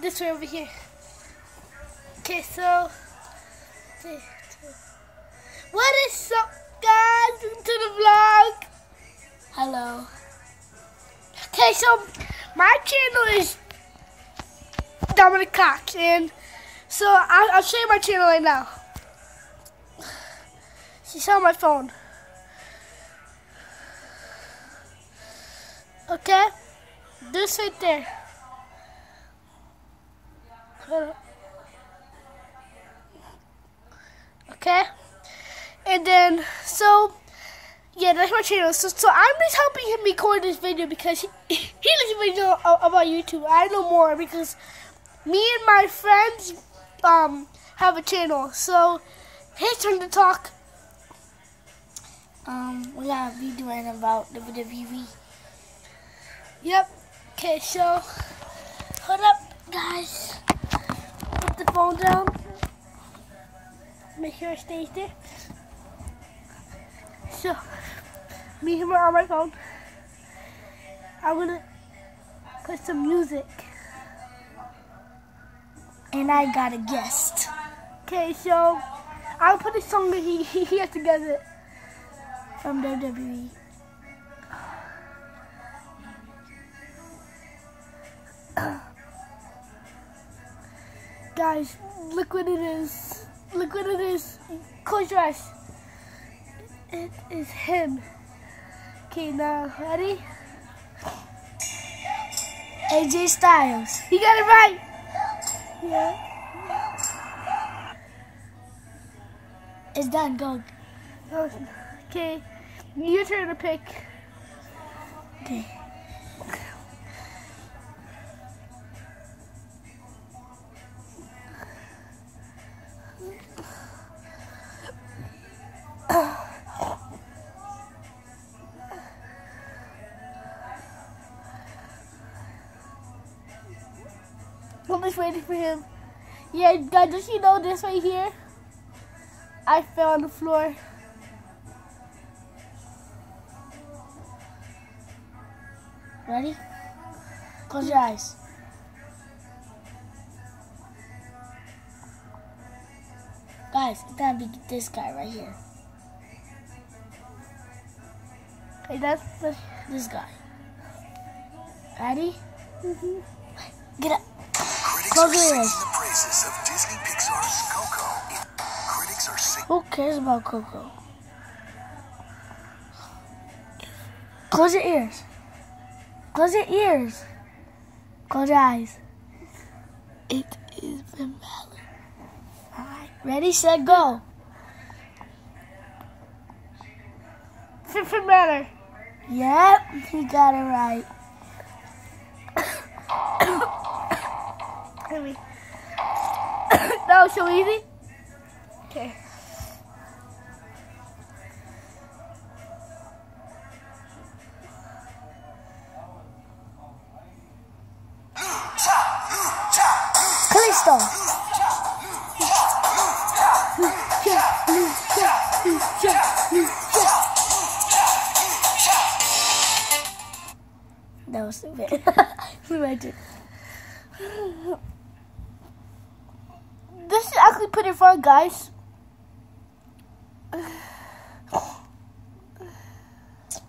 this way over here. Okay, so what is up, guys? Into the vlog. Hello. Okay, so my channel is Dominic Cox, and so I'll, I'll show you my channel right now. She's on my phone. Okay, this right there. Okay, and then so yeah, that's my channel. So, so I'm just helping him record this video because he, he doesn't really know about YouTube. I know more because me and my friends um have a channel. So his turn to talk. Um, we gotta be doing about WWE. Yep. Okay, so hold up, guys. Put the phone down. Make sure it stays there. So, me and on my phone. I'm gonna put some music. And I got a guest. Okay, so I'll put a song that he, he has together. From WWE. Guys, look what it is. Look what it is. Close your eyes. It is him. Okay, now, ready? AJ Styles. You got it right. Yeah. It's done, go. Okay, your turn to pick. Okay. I'm just waiting for him. Yeah, guys, just you know this right here? I fell on the floor. Ready? Close your eyes. Guys, it's gonna be this guy right here. Hey, that's the. This guy. Ready? Mm-hmm. Get up. Who cares about Coco? Close your ears. Close your ears. Close your eyes. It is Balor. Alright. Ready, set, go. Fifth matter. Yep, he got it right. Let me. that was so easy. Okay. Kalisto. That was stupid. Imagine. This is actually pretty fun, guys.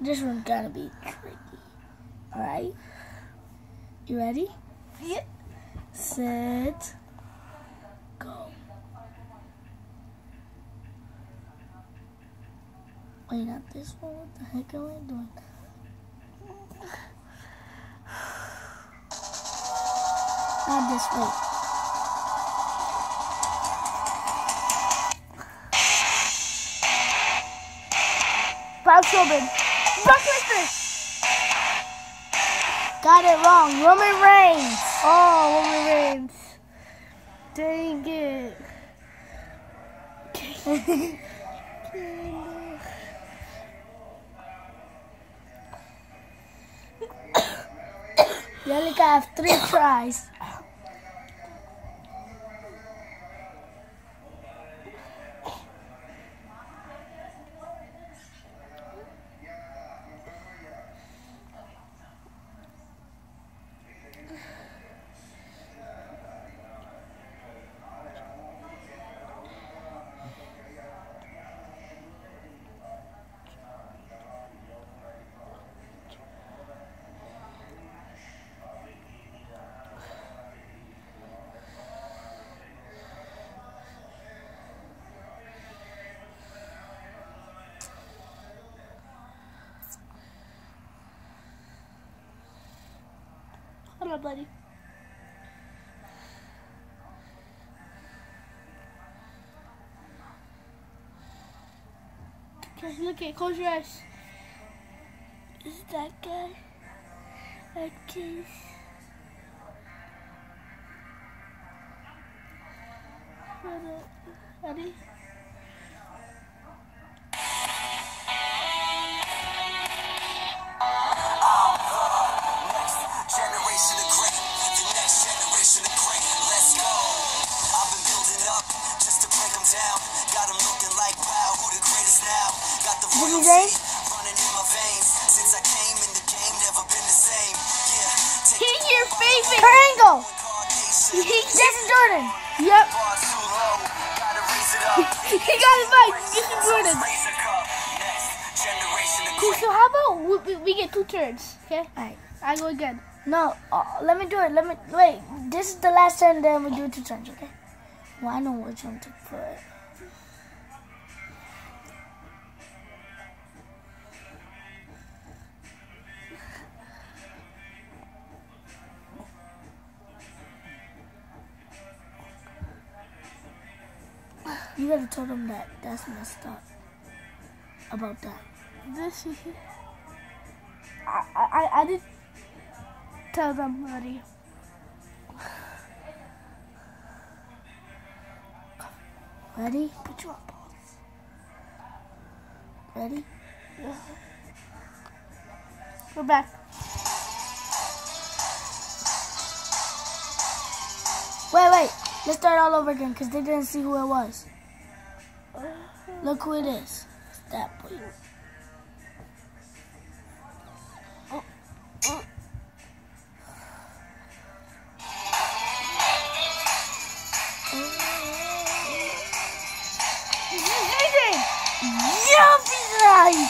This one's gonna be tricky. Alright? You ready? Yeah. Set. Go. Wait, not this one. What the heck am I doing? Not this way. Brock Lesnar. Got it wrong. Roman Reigns. Oh, Roman Reigns. Dang it. You only got three tries. On, buddy. Okay, look at close your eyes. Is that guy? Okay. Ready? Take He's your favorite. Kurt Angle. Jason Jordan. Yep. Bar too low, gotta it up. he got his mic. Jason Jordan. Raise a cup. Next generation of Okay, so how about we, we, we get two turns? Okay, Alright. I go again. No, uh, let me do it. Let me wait. This is the last turn. Then we do two turns. Okay. Well, I know which one to put. You gotta tell them that that's messed up. About that. This is. I, I, I did tell them already. Ready? Put you on pause. Ready? We're back. Wait, wait. Let's start all over again because they didn't see who it was. Look who it is. It's that boy. Jump right.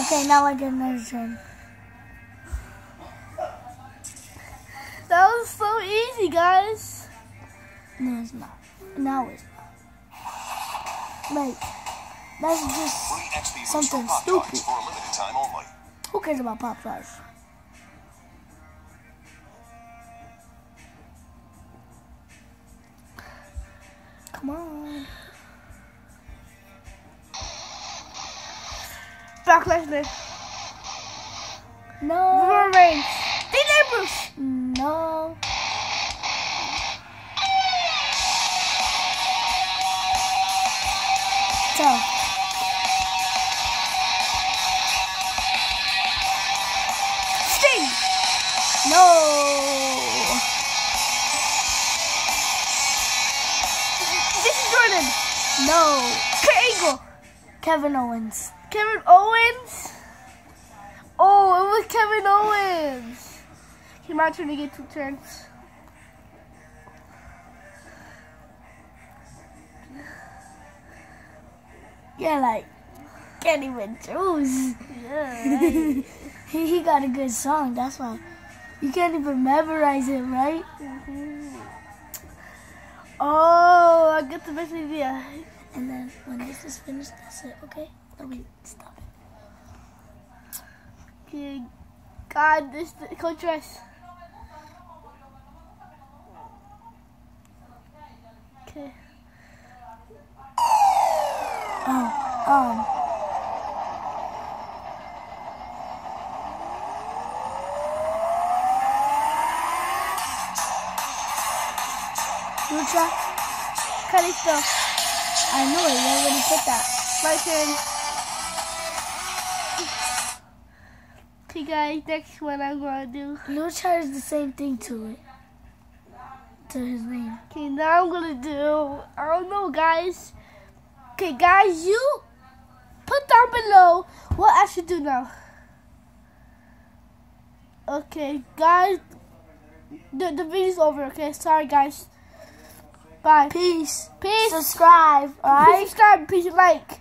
Okay, now I get another turn. That was so easy, guys. No, it's not. Now it's Like, that's just Free XP boost Something stupid. For a limited time only. who cares about Pop Tarts? Come on. Brock Lesnar. No. Reigns. Dean No. Jordan. No. Kurt Kevin Owens. Kevin Owens. Oh, it was Kevin Owens. Okay, my turn to get two turns. Yeah, like, can't even choose. Yeah, right. He, he got a good song, that's why. You can't even memorize it, right? Mm-hmm. Oh, I get the best idea. And then when this is finished, that's it, okay? Then we stop. Okay, God, this Coach Rice. Okay. Oh, um. Lucha, Kalisto. I knew it. You already put that. My turn. Okay, guys, next one I'm gonna do. Lucha is the same thing to it. To his name. Okay, now I'm gonna do. I don't know, guys. Okay, guys, you put down below what I should do now. Okay, guys, the the video's over. Okay, sorry, guys. Bye. Peace. Peace. Subscribe, Please alright? subscribe. Please like.